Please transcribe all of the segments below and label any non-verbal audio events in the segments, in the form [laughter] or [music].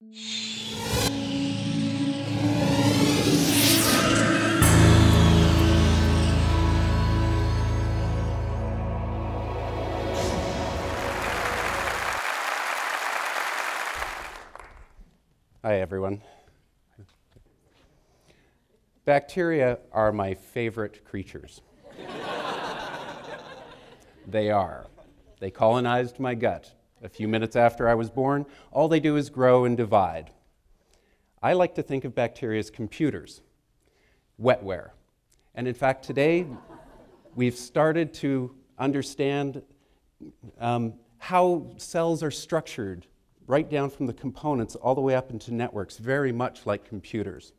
Hi, everyone. Bacteria are my favorite creatures. [laughs] they are. They colonized my gut. A few minutes after I was born, all they do is grow and divide. I like to think of bacteria as computers, wetware. And in fact, today we've started to understand um, how cells are structured right down from the components all the way up into networks, very much like computers.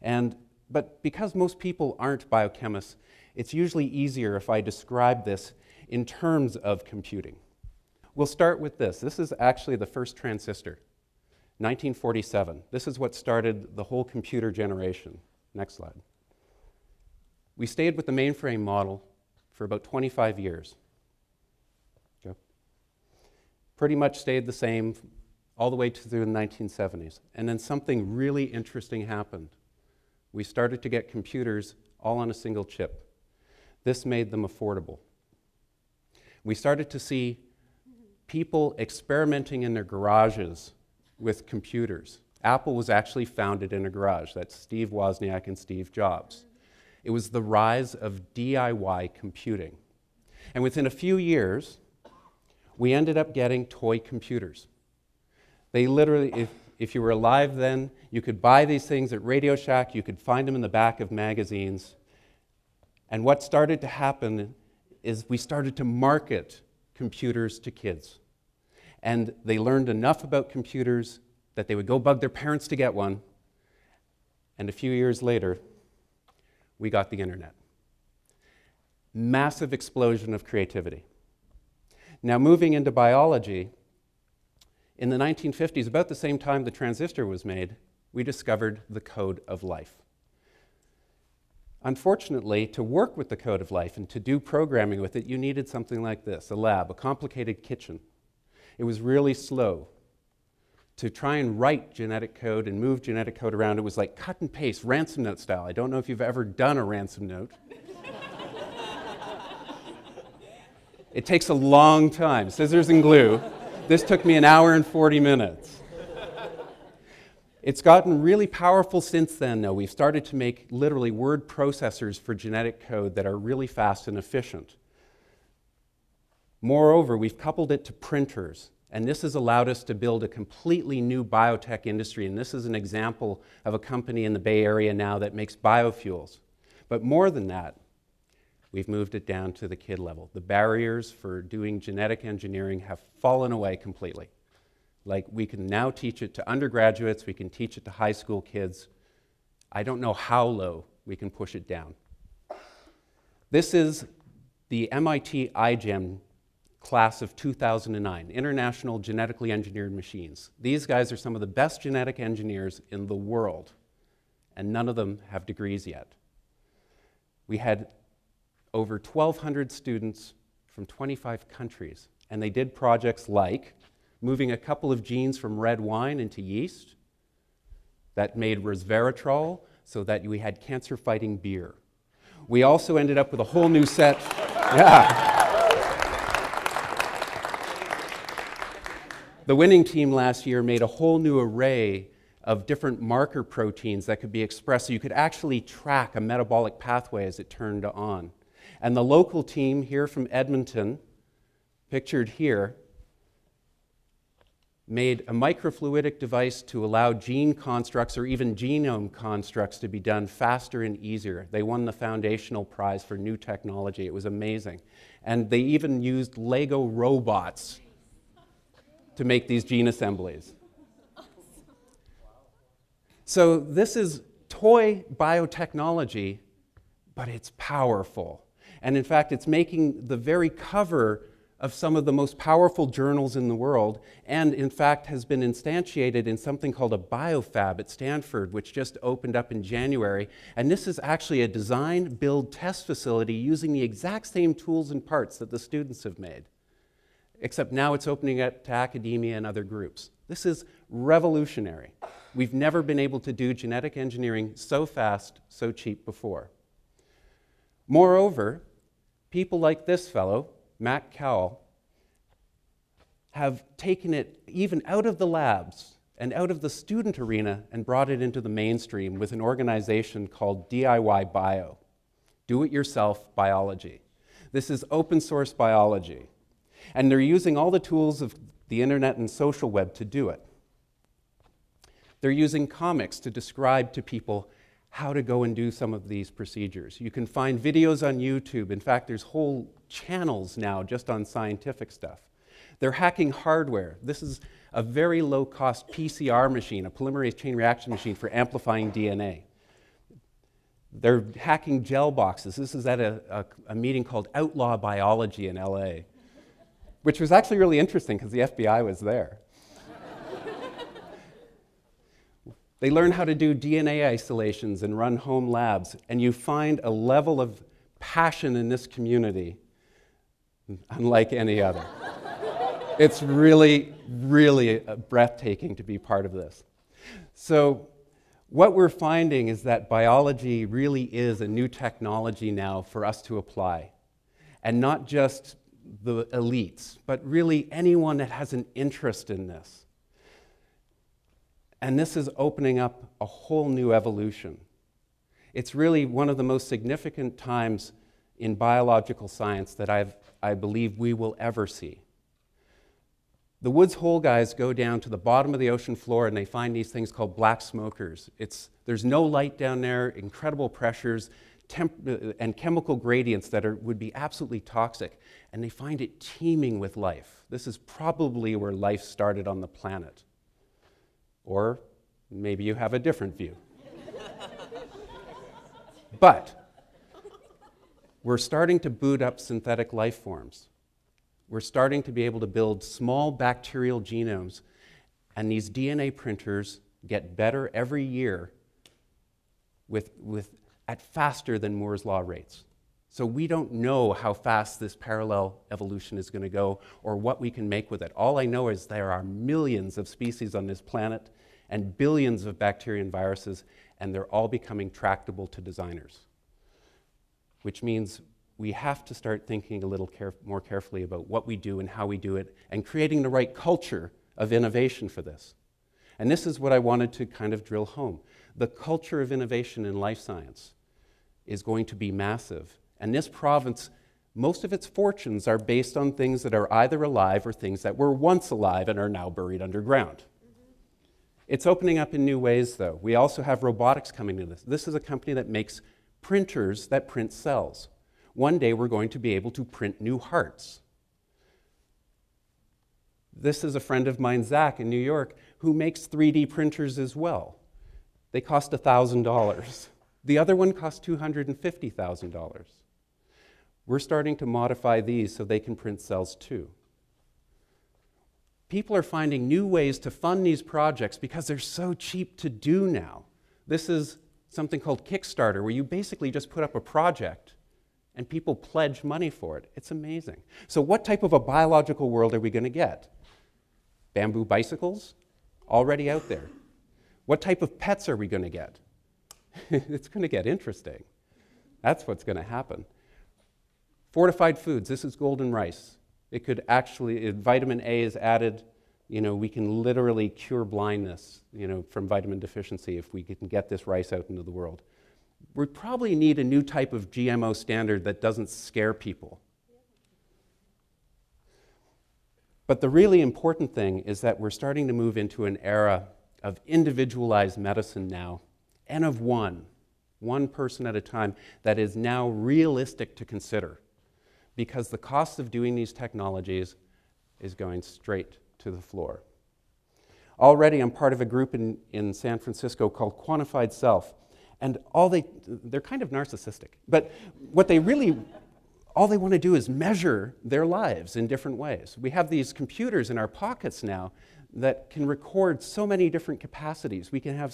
And, but because most people aren't biochemists, it's usually easier if I describe this in terms of computing. We'll start with this. This is actually the first transistor, 1947. This is what started the whole computer generation. Next slide. We stayed with the mainframe model for about 25 years. Pretty much stayed the same all the way to through the 1970s. And then something really interesting happened. We started to get computers all on a single chip. This made them affordable. We started to see people experimenting in their garages with computers. Apple was actually founded in a garage. That's Steve Wozniak and Steve Jobs. It was the rise of DIY computing. And within a few years, we ended up getting toy computers. They literally, if, if you were alive then, you could buy these things at Radio Shack, you could find them in the back of magazines. And what started to happen is we started to market computers to kids. And they learned enough about computers that they would go bug their parents to get one. And a few years later, we got the internet. Massive explosion of creativity. Now, moving into biology, in the 1950s, about the same time the transistor was made, we discovered the code of life. Unfortunately, to work with the code of life and to do programming with it, you needed something like this a lab, a complicated kitchen. It was really slow. To try and write genetic code and move genetic code around, it was like cut and paste, ransom note style. I don't know if you've ever done a ransom note. [laughs] it takes a long time, scissors and glue. This took me an hour and 40 minutes. It's gotten really powerful since then, though. We've started to make literally word processors for genetic code that are really fast and efficient. Moreover, we've coupled it to printers, and this has allowed us to build a completely new biotech industry. And this is an example of a company in the Bay Area now that makes biofuels. But more than that, we've moved it down to the kid level. The barriers for doing genetic engineering have fallen away completely. Like, we can now teach it to undergraduates, we can teach it to high school kids. I don't know how low we can push it down. This is the MIT iGEM class of 2009, International Genetically Engineered Machines. These guys are some of the best genetic engineers in the world, and none of them have degrees yet. We had over 1,200 students from 25 countries. And they did projects like moving a couple of genes from red wine into yeast that made resveratrol so that we had cancer fighting beer. We also ended up with a whole new set. [laughs] Yeah. The winning team last year made a whole new array of different marker proteins that could be expressed so you could actually track a metabolic pathway as it turned on. And the local team here from Edmonton, pictured here, made a microfluidic device to allow gene constructs or even genome constructs to be done faster and easier. They won the foundational prize for new technology. It was amazing. And they even used Lego robots to make these gene assemblies. So, this is toy biotechnology, but it's powerful. And in fact, it's making the very cover of some of the most powerful journals in the world, and in fact has been instantiated in something called a biofab at Stanford, which just opened up in January. And this is actually a design, build, test facility using the exact same tools and parts that the students have made, except now it's opening up to academia and other groups. This is revolutionary. We've never been able to do genetic engineering so fast, so cheap before. Moreover, people like this fellow, Mac Cowell, have taken it even out of the labs and out of the student arena and brought it into the mainstream with an organization called DIY Bio, Do It Yourself Biology. This is open source biology. And they're using all the tools of the internet and social web to do it. They're using comics to describe to people how to go and do some of these procedures. You can find videos on YouTube. In fact, there's whole channels now just on scientific stuff. They're hacking hardware. This is a very low cost PCR machine, a polymerase chain reaction machine for amplifying DNA. They're hacking gel boxes. This is at a, a, a meeting called Outlaw Biology in LA, which was actually really interesting because the FBI was there. [laughs] they learn how to do DNA isolations and run home labs, and you find a level of passion in this community unlike any other. [laughs] it's really, really uh, breathtaking to be part of this. So, what we're finding is that biology really is a new technology now for us to apply. And not just the elites, but really anyone that has an interest in this. And this is opening up a whole new evolution. It's really one of the most significant times in biological science that I've, I believe we will ever see. The Woods Hole guys go down to the bottom of the ocean floor and they find these things called black smokers. It's, there's no light down there, incredible pressures, Uh, and chemical gradients that are, would be absolutely toxic. And they find it teeming with life. This is probably where life started on the planet. Or maybe you have a different view. [laughs] but we're starting to boot up synthetic life forms we're starting to be able to build small bacterial genomes, and these DNA printers get better every year with, with, at faster than Moore's Law rates. So we don't know how fast this parallel evolution is going to go or what we can make with it. All I know is there are millions of species on this planet and billions of bacteria and viruses, and they're all becoming tractable to designers, which means we have to start thinking a little more carefully about what we do and how we do it and creating the right culture of innovation for this. And this is what I wanted to kind of drill home. The culture of innovation in life science is going to be massive. And this province, most of its fortunes are based on things that are either alive or things that were once alive and are now buried underground. It's opening up in new ways, though. We also have robotics coming to this. This is a company that makes printers that print cells one day we're going to be able to print new hearts. This is a friend of mine, Zach, in New York, who makes 3D printers as well. They cost $1,000. The other one costs $250,000. We're starting to modify these so they can print cells too. People are finding new ways to fund these projects because they're so cheap to do now. This is something called Kickstarter, where you basically just put up a project and people pledge money for it. It's amazing. So, what type of a biological world are we going to get? Bamboo bicycles? Already out there. What type of pets are we going to get? [laughs] it's going to get interesting. That's what's going to happen. Fortified foods. This is golden rice. It could actually, vitamin A is added, you know, we can literally cure blindness, you know, from vitamin deficiency if we can get this rice out into the world we probably need a new type of GMO standard that doesn't scare people. But the really important thing is that we're starting to move into an era of individualized medicine now, and of one, one person at a time, that is now realistic to consider. Because the cost of doing these technologies is going straight to the floor. Already, I'm part of a group in, in San Francisco called Quantified Self and all they they're kind of narcissistic but what they really all they want to do is measure their lives in different ways we have these computers in our pockets now that can record so many different capacities we can have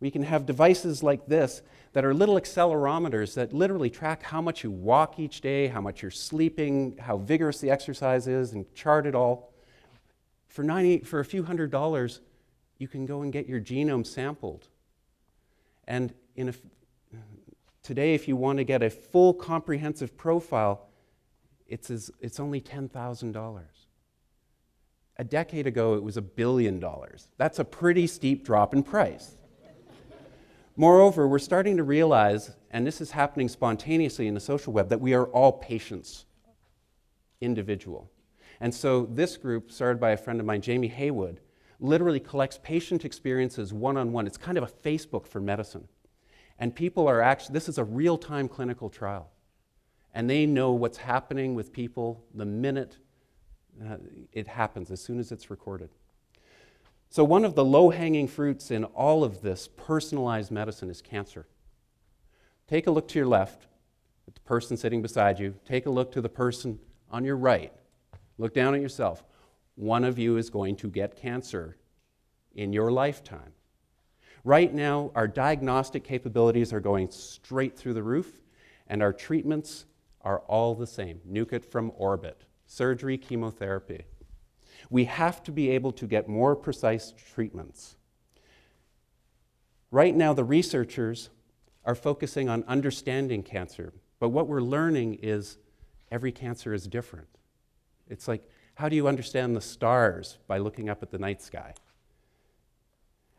we can have devices like this that are little accelerometers that literally track how much you walk each day how much you're sleeping how vigorous the exercise is and chart it all For, 90, for a few hundred dollars, you can go and get your genome sampled. And in a, today, if you want to get a full comprehensive profile, it's, as, it's only $10,000. A decade ago, it was a billion dollars. That's a pretty steep drop in price. Moreover, we're starting to realize, and this is happening spontaneously in the social web, that we are all patients, individual. And so this group, started by a friend of mine, Jamie Heywood, literally collects patient experiences one on one. It's kind of a Facebook for medicine. And people are actually, this is a real time clinical trial. And they know what's happening with people the minute uh, it happens, as soon as it's recorded. So, one of the low hanging fruits in all of this personalized medicine is cancer. Take a look to your left at the person sitting beside you. Take a look to the person on your right. Look down at yourself. One of you is going to get cancer in your lifetime. Right now, our diagnostic capabilities are going straight through the roof, and our treatments are all the same. Nuke it from orbit surgery, chemotherapy. We have to be able to get more precise treatments. Right now, the researchers are focusing on understanding cancer, but what we're learning is every cancer is different. It's like, how do you understand the stars by looking up at the night sky?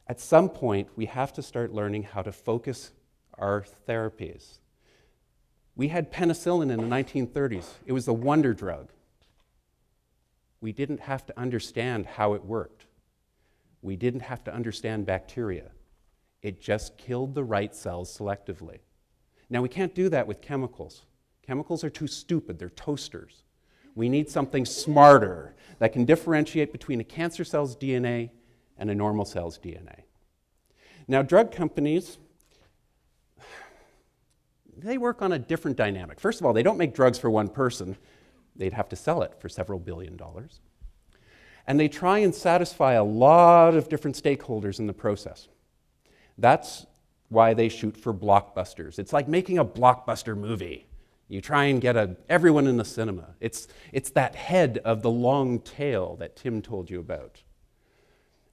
At some point, we have to start learning how to focus our therapies. We had penicillin in the 1930s, it was the wonder drug we didn't have to understand how it worked. We didn't have to understand bacteria. It just killed the right cells selectively. Now, we can't do that with chemicals. Chemicals are too stupid, they're toasters. We need something smarter that can differentiate between a cancer cell's DNA and a normal cell's DNA. Now, drug companies, they work on a different dynamic. First of all, they don't make drugs for one person, they'd have to sell it for several billion dollars. And they try and satisfy a lot of different stakeholders in the process. That's why they shoot for blockbusters. It's like making a blockbuster movie. You try and get a, everyone in the cinema. It's, it's that head of the long tail that Tim told you about.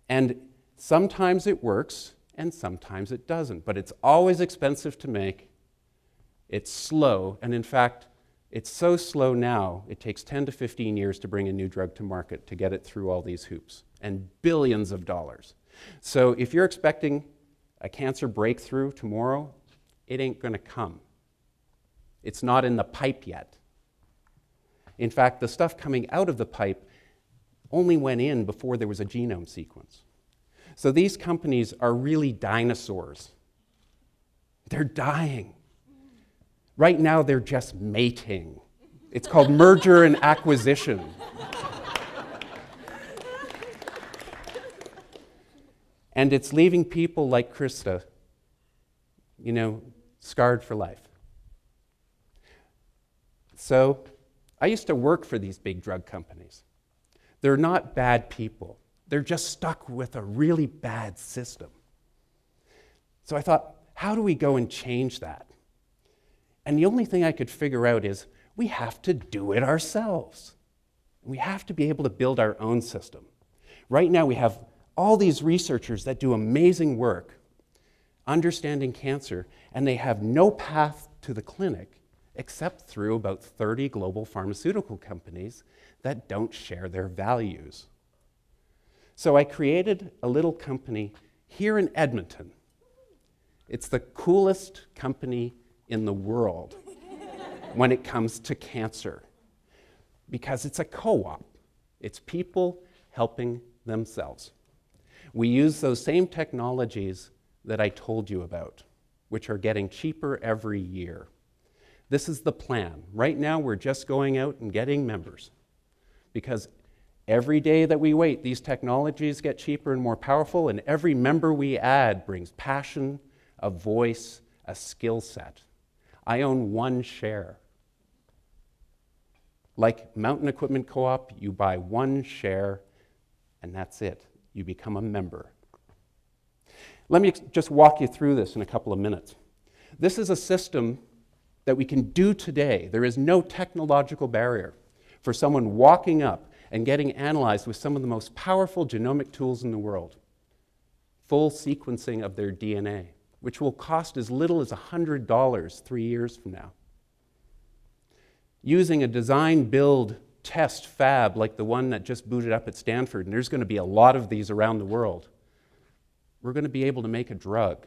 And sometimes it works and sometimes it doesn't, but it's always expensive to make. It's slow, and in fact, it's so slow now, it takes 10 to 15 years to bring a new drug to market to get it through all these hoops, and billions of dollars. So if you're expecting a cancer breakthrough tomorrow, it ain't going to come. It's not in the pipe yet. In fact, the stuff coming out of the pipe only went in before there was a genome sequence. So these companies are really dinosaurs. They're dying. Right now, they're just mating. It's called merger and acquisition. and it's leaving people like Krista, you know, scarred for life. So, I used to work for these big drug companies. They're not bad people, they're just stuck with a really bad system. So I thought, how do we go and change that? And the only thing I could figure out is we have to do it ourselves. We have to be able to build our own system. Right now, we have all these researchers that do amazing work understanding cancer, and they have no path to the clinic except through about 30 global pharmaceutical companies that don't share their values. So I created a little company here in Edmonton. It's the coolest company in the world when it comes to cancer because it's a co op, it's people helping themselves. We use those same technologies that I told you about, which are getting cheaper every year. This is the plan. Right now, we're just going out and getting members because every day that we wait, these technologies get cheaper and more powerful, and every member we add brings passion, a voice, a skill set. I own one share. Like Mountain Equipment Co op, you buy one share and that's it. You become a member. Let me just walk you through this in a couple of minutes. This is a system that we can do today. There is no technological barrier for someone walking up and getting analyzed with some of the most powerful genomic tools in the world. Full sequencing of their DNA, which will cost as little as $100 three years from now. Using a design, build, test fab like the one that just booted up at Stanford, and there's going to be a lot of these around the world, we're going to be able to make a drug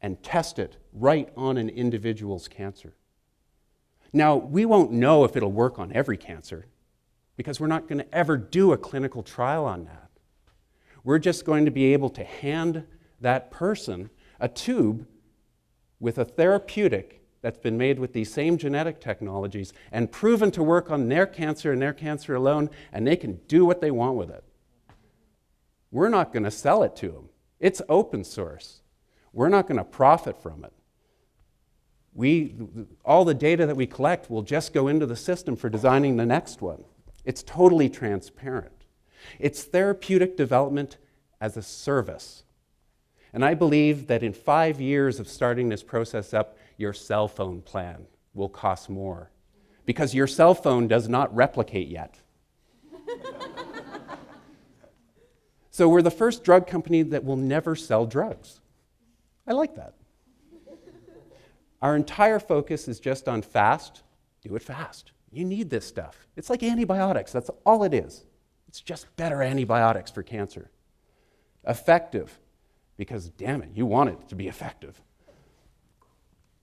and test it right on an individual's cancer. Now, we won't know if it'll work on every cancer because we're not going to ever do a clinical trial on that. We're just going to be able to hand that person a tube with a therapeutic that's been made with these same genetic technologies and proven to work on their cancer and their cancer alone, and they can do what they want with it. We're not going to sell it to them. It's open source. We're not going to profit from it. We, all the data that we collect will just go into the system for designing the next one. It's totally transparent. It's therapeutic development as a service. And I believe that in five years of starting this process up, your cell phone plan will cost more because your cell phone does not replicate yet. [laughs] so we're the first drug company that will never sell drugs. I like that. Our entire focus is just on fast, do it fast. You need this stuff. It's like antibiotics, that's all it is. It's just better antibiotics for cancer. Effective, because damn it, you want it to be effective.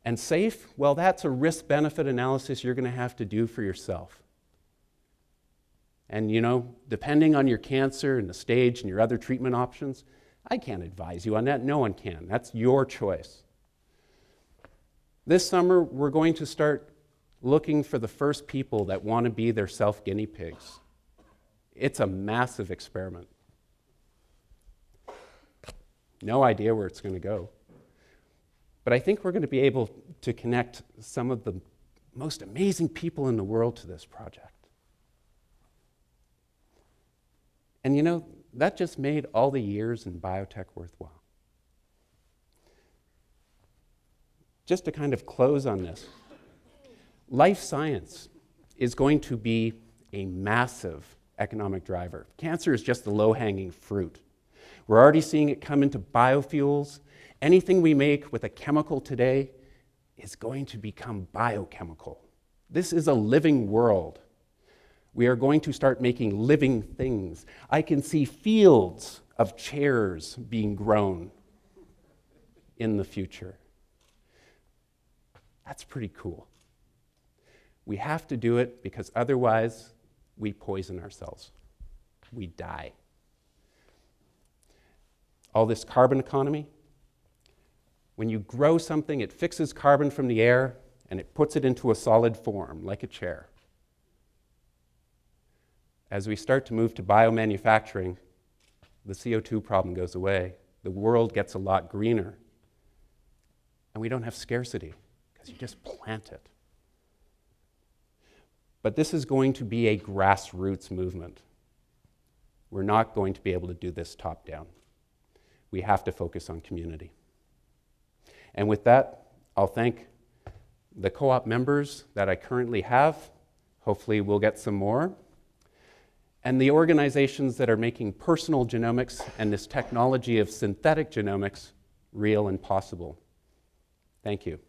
And safe, well, that's a risk benefit analysis you're going to have to do for yourself. And you know, depending on your cancer and the stage and your other treatment options, I can't advise you on that. No one can. That's your choice. This summer, we're going to start looking for the first people that want to be their self guinea pigs. It's a massive experiment. No idea where it's going to go. But I think we're going to be able to connect some of the most amazing people in the world to this project. And you know, that just made all the years in biotech worthwhile. Just to kind of close on this, life science is going to be a massive economic driver. Cancer is just the low hanging fruit. We're already seeing it come into biofuels Anything we make with a chemical today is going to become biochemical. This is a living world. We are going to start making living things. I can see fields of chairs being grown in the future. That's pretty cool. We have to do it because otherwise we poison ourselves. We die. All this carbon economy, when you grow something, it fixes carbon from the air and it puts it into a solid form, like a chair. As we start to move to biomanufacturing, the CO2 problem goes away. The world gets a lot greener. And we don't have scarcity because you just plant it. But this is going to be a grassroots movement. We're not going to be able to do this top down. We have to focus on community. And with that, I'll thank the co op members that I currently have. Hopefully, we'll get some more. And the organizations that are making personal genomics and this technology of synthetic genomics real and possible. Thank you.